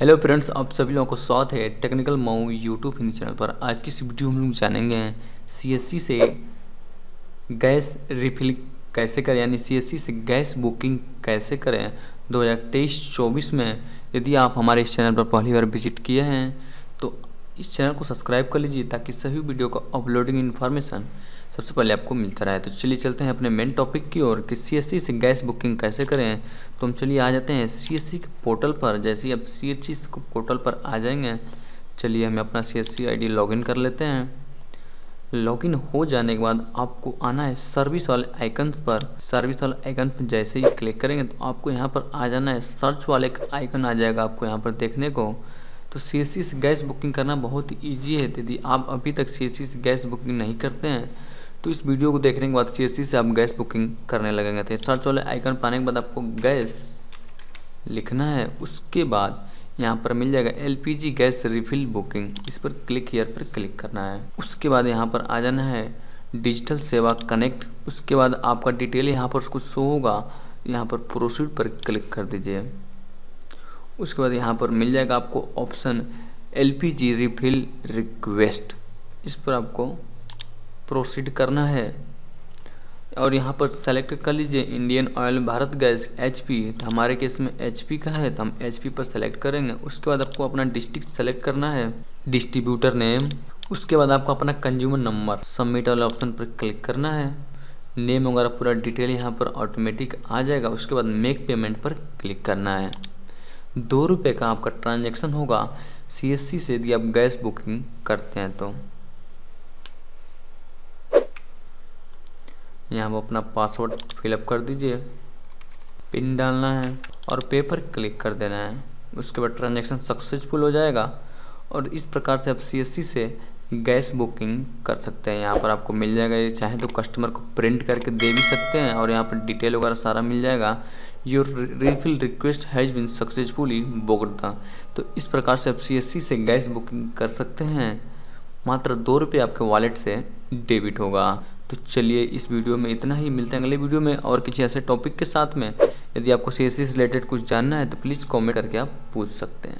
Hello friends आप सभी लोगों को स्वागत है technical Mau YouTube Hindi channel पर। आज की इस वीडियो में हम लोग जानेंगे सीएससी से गैस रिफिल कैसे करें, यानी सीएससी से गैस बुकिंग कैसे करें। 2023-24 में यदि आप हमारे इस चैनल पर पहली बार विज़िट किए हैं तो इस चैनल को सब्सक्राइब कर लीजिए ताकि सभी वीडियो का अपलोडिंग इन्फॉर्मेशन सबसे पहले आपको मिलता रहा है। तो चलिए चलते हैं अपने मेन टॉपिक की ओर कि सीएससी से गैस बुकिंग कैसे करें। तो हम चलिए आ जाते हैं सी के पोर्टल पर। जैसे ही आप सी एस पोर्टल पर आ जाएँगे, चलिए हम अपना सी एस सी लॉगिन कर लेते हैं। लॉगिन हो जाने के बाद आपको आना है सर्विस वाले आइकन पर। सर्विस वाले आइकन पर जैसे ही क्लिक करेंगे तो आपको यहाँ पर आ जाना है। सर्च वाले का आइकन आ जाएगा आपको यहाँ पर देखने को। तो सीएससी से गैस बुकिंग करना बहुत ही ईजी है। यदि आप अभी तक सी से गैस बुकिंग नहीं करते हैं तो इस वीडियो को देखने के बाद सीएससी से आप गैस बुकिंग करने लगेंगे। तो सर्च वाले आइकन पाने के बाद आपको गैस लिखना है। उसके बाद यहाँ पर मिल जाएगा एलपीजी गैस रिफिल बुकिंग। इस पर क्लिक हीयर पर क्लिक करना है। उसके बाद यहाँ पर आ जाना है डिजिटल सेवा कनेक्ट। उसके बाद आपका डिटेल यहाँ पर कुछ शो होगा। यहाँ पर प्रोसीड पर क्लिक कर दीजिए। उसके बाद यहाँ पर मिल जाएगा आपको ऑप्शन एलपीजी रिफिल रिक्वेस्ट इस पर आपको प्रोसीड करना है। और यहाँ पर सेलेक्ट कर लीजिए Indian oil Bharat gas H P तो हमारे केस में एच पी का है? तो हम एच पी पर सेलेक्ट करेंगे। उसके बाद आपको अपना डिस्ट्रिक्ट सेलेक्ट करना है। डिस्ट्रीब्यूटर नेम उसके बाद आपको अपना कंज्यूमर नंबर सबमिट वाले ऑप्शन पर क्लिक करना है। नेम वगैरह पूरा डिटेल यहाँ पर ऑटोमेटिक आ जाएगा। उसके बाद मेक पेमेंट पर क्लिक करना है। दो रुपये का आपका ट्रांजेक्शन होगा। सीएससी से यदि आप गैस बुकिंग करते हैं तो। यहाँ पर अपना पासवर्ड फिलअप कर दीजिए। पिन डालना है और पे पर क्लिक कर देना है। उसके बाद ट्रांजेक्शन सक्सेसफुल हो जाएगा और इस प्रकार से आप सीएससी से गैस बुकिंग कर सकते हैं। यहाँ पर आपको मिल जाएगा, ये चाहे तो कस्टमर को प्रिंट करके दे भी सकते हैं और यहाँ पर डिटेल वगैरह सारा मिल जाएगा। Your refill request has been successfully booked तो इस प्रकार से आप सीएससी से गैस बुकिंग कर सकते हैं। मात्र दो रुपये आपके वॉलेट से डेबिट होगा। तो चलिए इस वीडियो में इतना ही। मिलते हैं अगले वीडियो में और किसी ऐसे टॉपिक के साथ में। यदि आपको सी से रिलेटेड कुछ जानना है तो प्लीज़ कॉमेंट करके आप पूछ सकते हैं।